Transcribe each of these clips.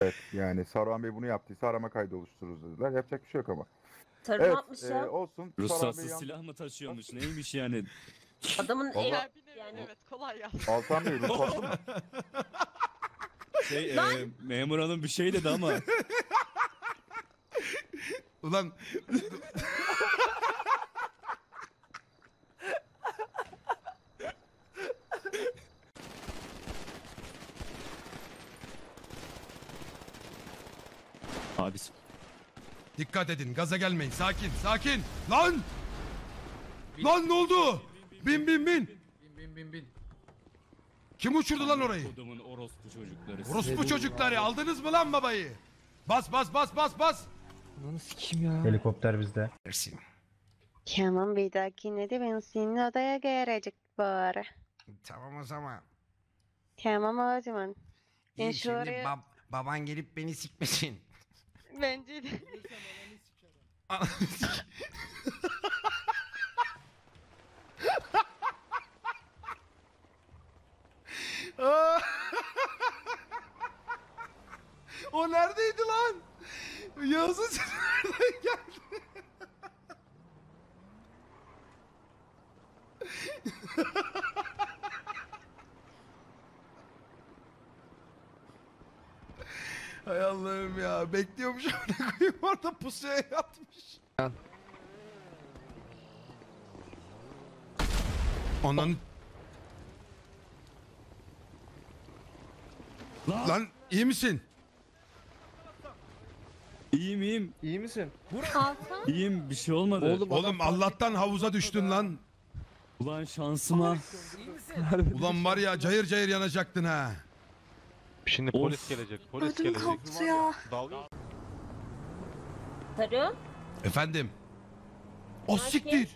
Evet yani Saruhan Bey bunu yaptıysa arama kaydı oluştururuz dediler. Yapacak bir şey yok ama. Tarım Evet yapmış e, ya. olsun. Saruhan Bey Ruhsatsız silah mı taşıyormuş neymiş yani? Adamın Vallahi- ev... Ya Yani- evet kolay gelsin. Altan Bey ruhsatlı mı? Şey e, memur hanım bir şey dedi ama Ulan abisi. dikkat edin gaza gelmeyin sakin sakin. Lan! Lan ne oldu? Bin bin bin. Bin bin bin bin. Kim uçurdu lan orayı? Kodumun orospu çocukları. Orospu çocukları aldınız mı lan babayı? Bas bas bas bas bas. Helikopter bizde. Ersin. Tamam bir dahakine de ben senin odaya gelecek bari. Tamam o zaman. Tamam o zaman. Ben İyi, şimdi şuraya- bab- baban gelip beni sikmesin. Bence de. o neredeydi lan? Yağız'ın sesi nereden geldi? Hay Allah'ım ya. Bekliyormuş amına koyayım orada pusuya yatmış. Ondan... Lan iyi misin? İyiyim iyiyim. İyi misin? Altan. İyiyim bir şey olmadı. Oğlum Allah'tan havuza düştün lan. Ulan şansıma. Ulan var ya cayır cayır yanacaktın ha. Şimdi Of. polis gelecek. Polis Ödüm gelecek. koptu ya. Dalga Tarım. Efendim. O Sakin. siktir.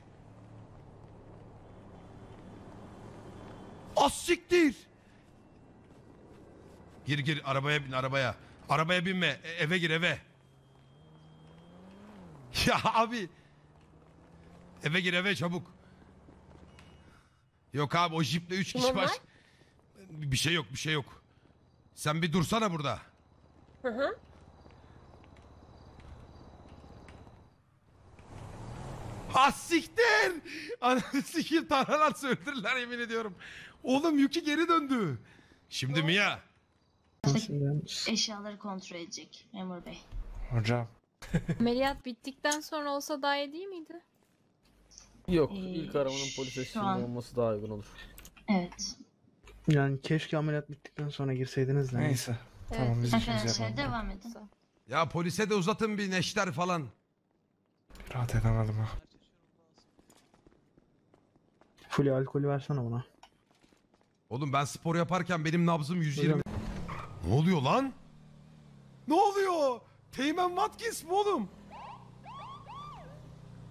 O siktir. Gir gir arabaya bin arabaya. Arabaya binme. E- eve gir eve. Ya abi. Eve gir eve çabuk. Yok abi o jiple üç kişi Kim baş. Bir şey yok bir şey yok. Sen bir dursana burada. Hı hı. Ha siktir! Ananı sikeyim tarhalar söndürürler yemin ediyorum. Oğlum Yuki geri döndü. Şimdi Mia. Eşyaları kontrol edecek memur bey. Hocam. Ameliyat bittikten sonra olsa daha iyi değil miydi? Yok Ee, ilk aramanın polis şu eşliğinde an- olması daha uygun olur. Evet. Yani keşke ameliyat bittikten sonra girseydiniz de. Neyse. Tamam biz işimizi Arkadaşlar yapalım. devam edin. Ya polise de uzatın bir neşter falan. Rahat edemedim ha. Fulya alkolü versene bana. Oğlum ben spor yaparken benim nabzım 120. Ne oluyor lan? Ne oluyor? Teğmen Watkins mi oğlum?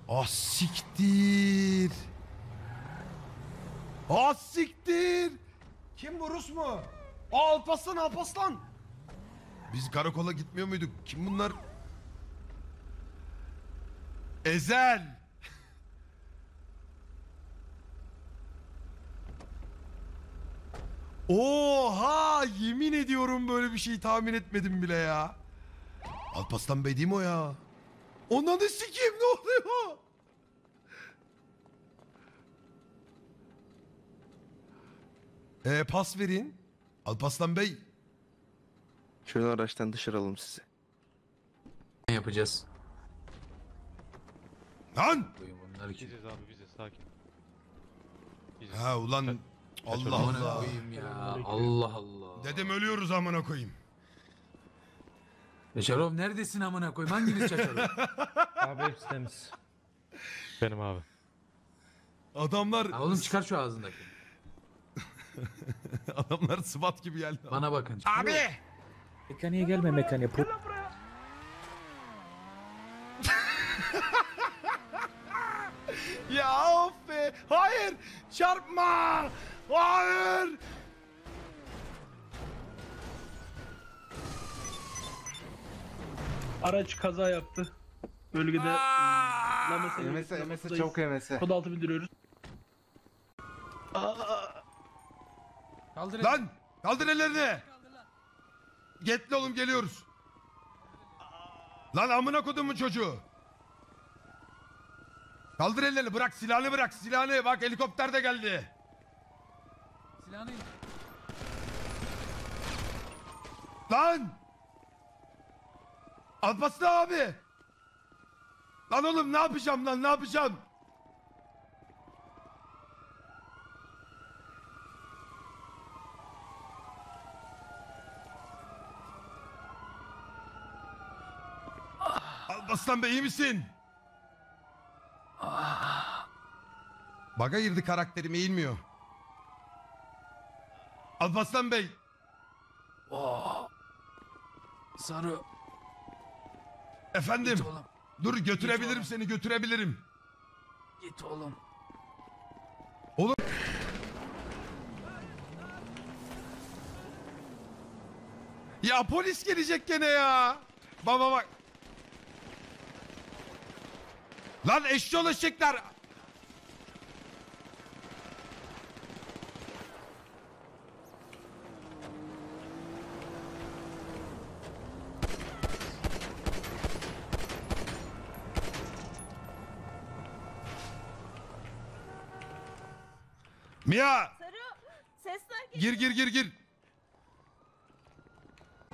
Ah siktir. Ah siktir. Kim bu Rus mu? Aa Alpaslan Alpaslan. Biz karakola gitmiyor muyduk? Kim bunlar? Ezel. Oha yemin ediyorum böyle bir şey tahmin etmedim bile ya. Alpaslan Bey değil mi o ya? Ondan da sikeyim ne oluyor? Ee, pas verin. Alpaslan Bey. Şöyle araçtan dışarı alalım sizi. Ne yapacağız? Lan! Koyun bunları ki. biziz abi biziz sakin. Biziz. Ha ulan Allah Amına Allah. koyayım ya. Allah Allah. Dedem ölüyoruz amına koyayım. Yaşarov neredesin amına koyayım? Hanginiz Yaşarov? Abi hepsi temiz. Benim abi. Adamlar Ha, oğlum çıkar şu ağzındaki. adamlar SWAT gibi geldi. Bana bakın. Abi! Mekaniğe gelme mekaniğe. Ya of be! Hayır! Çarpma! Hayır! Araç kaza yaptı. Bölgede Lamesa Emese emese çabuk emese. Kod altı bildiriyoruz. Kaldır Lan! Kaldır ellerini! Getli oğlum geliyoruz. Lan amına kodumun çocuğu. Kaldır ellerini bırak silahını bırak silahını. Bak helikopter de geldi. Silahını. Lan! Alparslan abi! Lan oğlum ne yapacağım lan ne yapacağım? Alparslan Bey iyi misin? Baga girdi karakterim eğilmiyor. Alparslan Bey Sarı. efendim. Git oğlum. Dur götürebilirim oğlum. seni götürebilirim. Git oğlum. Ya polis gelecek gene ya. Baba bak. Lan eşyol eşekler. Mia Sesler gir gir gir gir.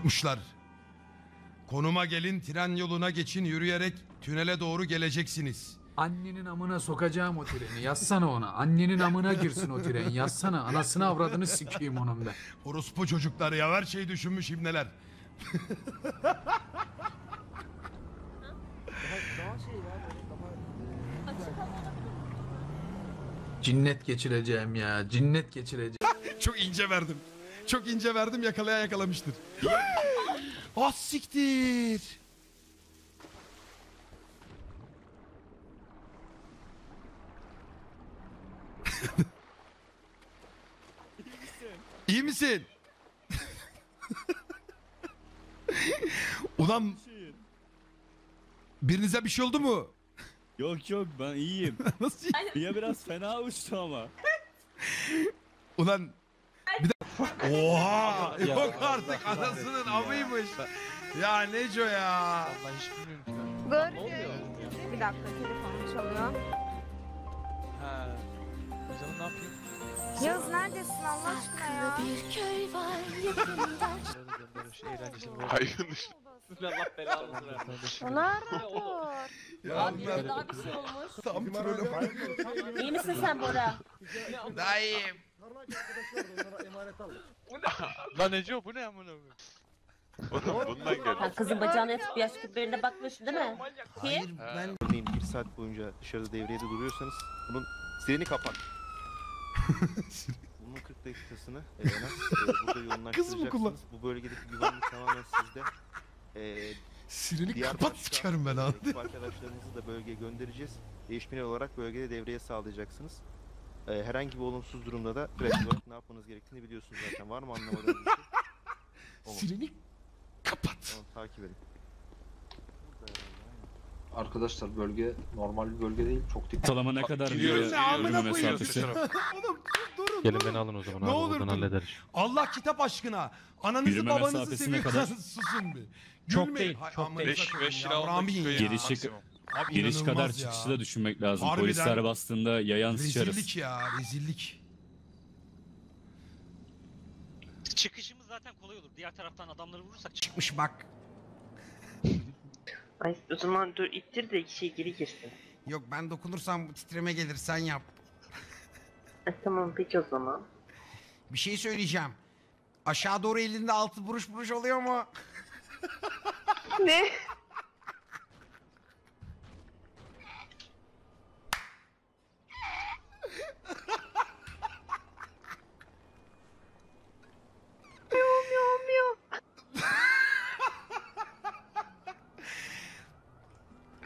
Muşlar. Konuma gelin tren yoluna geçin yürüyerek tünele doğru geleceksiniz. Annenin amına sokacağım o treni. Yazsana ona. Annenin amına girsin o tren. Yazsana. Anasını avradını sikeyim onun ben. Orospu çocuklar ya her şeyi düşünmüş imneler. Cinnet geçireceğim ya. Cinnet geçireceğim. Çok ince verdim. Çok ince verdim yakalayan yakalamıştır. Ah siktir. İyi misin? Ulan birinize bir şey oldu mu? Yok yok ben iyiyim. Nasıl? Ya biraz fena uçtu ama. Ulan bir de... Oha! Yok artık anasının amıymış. Ya Neco ya. Görüşürüz. Bir dakika telefonum çalıyor. yapayım? Yağız neredesin Allah aşkına ya? Bir köy var yakında. Ona rapor. Ya Abi daha bir şey olmuş. tam troll İyi misin sen Bora? Dayım. Lan Ece bu ne amına Oğlum bundan geldi. Ha, kızın bacağına yatıp yaş küplerine bakmışsın değil mi? Ki? ben Örneğin bir saat boyunca dışarıda devrede duruyorsanız bunun sireni kapat. Bunun 40 dakikasını e, en az e, burada yoğunlaştıracaksınız. Bu bölgedeki güvenlik tamamen sizde. E, diğer kapat başka, çıkarım ben e, abi. ekip arkadaşlarınızı da bölgeye göndereceğiz. Değişmeli olarak bölgede devreye sağlayacaksınız. E, herhangi bir olumsuz durumda da pratik olarak ne yapmanız gerektiğini biliyorsunuz zaten. Var mı anlamadığınız bir şey? Sireni kapat. Tamam takip edin. Arkadaşlar bölge normal bir bölge değil. Çok dikkat. Ortalama ne kadar yürü- amına yürüme koyuyorsun? mesafesi? Oğlum durun Gelin durun. beni alın o zaman Ne abi olur buradan dur. hallederiz. Allah kitap aşkına. Ananızı Yürüme babanızı mesafesi ne seviyorsanız susun bir. Çok Gülmeyin. değil, Hay çok amınıza değil. koyayım Beş ya, lira almak Rami ya. Girişi, Abi giriş kadar inanılmaz çıkışı ya. da düşünmek lazım. Harbiden. Polisler bastığında yayan sıçarız. Rezillik ya rezillik. Çıkışımız zaten kolay olur. Diğer taraftan adamları vurursak Çıkmış bak. Ay o zaman dur ittir de şey geri girsin. Yok ben dokunursam titreme gelir sen yap. E, tamam peki o zaman. Bir şey söyleyeceğim. Aşağı doğru elinde altı buruş buruş oluyor mu? Ne?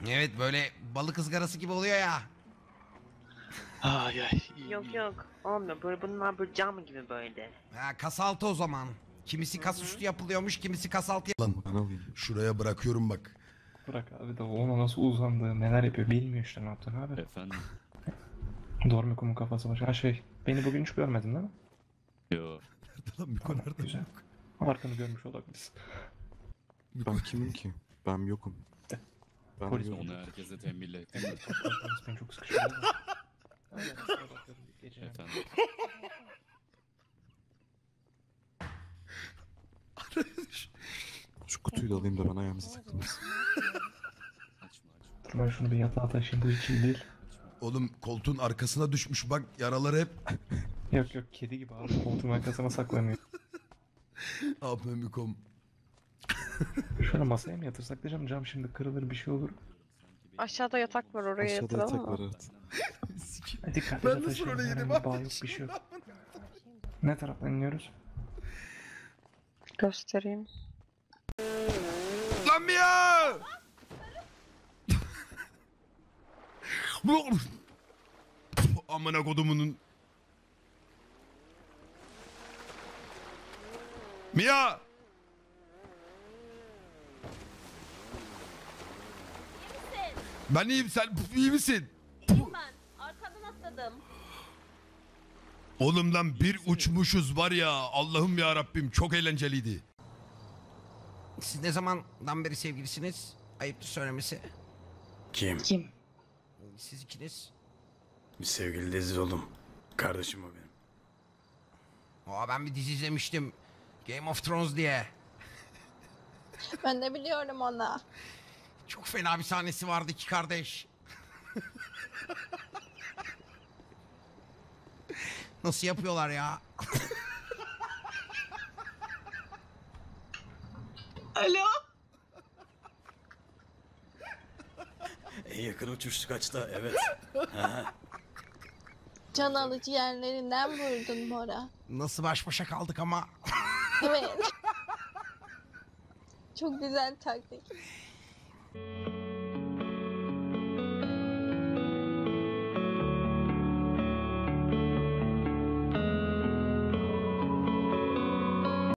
Evet böyle balık ızgarası gibi oluyor ya. Ay ay. Yok yok olmuyor böyle bunlar böyle cam gibi böyle. Ha kas altı o zaman. Kimisi kas üstü yapılıyormuş, kimisi kas altı Lan şuraya bırakıyorum bak. Bırak abi de ona nasıl uzandı neler yapıyor bilmiyor işte ne yaptığını abi. Efendim. Dormikum'un kafası başı. Ha şey beni bugün hiç görmedin değil mi? Yo. Lan Miko nerede? Güzel. Arkanı görmüş olabilirsin. Ben kimim ki? Ben yokum. Ben Polis. Onu herkese mi? Polis beni çok sıkıştırdı. Efendim. Şu kutuyu da alayım da ben sıktınız. Açma açma. Ben şunu bir yatağa taşıyayım bu için değil. Oğlum koltuğun arkasına düşmüş bak yaraları hep. Yok yok kedi gibi abi koltuğun arkasına saklanıyor. Apemikom. Şöyle masaya mı yatırsak diyeceğim cam şimdi kırılır bir şey olur. Aşağıda yatak var oraya Aşağıda yatak mı? var evet. Hadi dikkatlice Ben nasıl oraya yedim bir bağ abi? yok bir şey yok. Ne taraftan iniyoruz? Göstereyim. Lan Mia! Amına kodumunun. Mia! Ben iyiyim sen iyi misin? Ben arkadan atladım. Oğlum lan bir uçmuşuz var ya Allah'ım ya Rabbim çok eğlenceliydi. Siz ne zamandan beri sevgilisiniz? Ayıptır söylemesi. Kim? Kim? Siz ikiniz. Bir sevgili değiliz oğlum. Kardeşim o benim. Aa, ben bir dizi izlemiştim. Game of Thrones diye. Ben de biliyorum ona. Çok fena bir sahnesi vardı iki kardeş. Nasıl yapıyorlar ya? Alo? En yakın uçuş kaçta evet. Can alıcı yerlerinden vurdun Bora. Nasıl baş başa kaldık ama. Evet. Çok güzel taktik. Thank you.